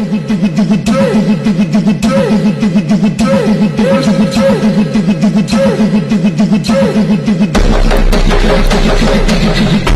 Three, la one.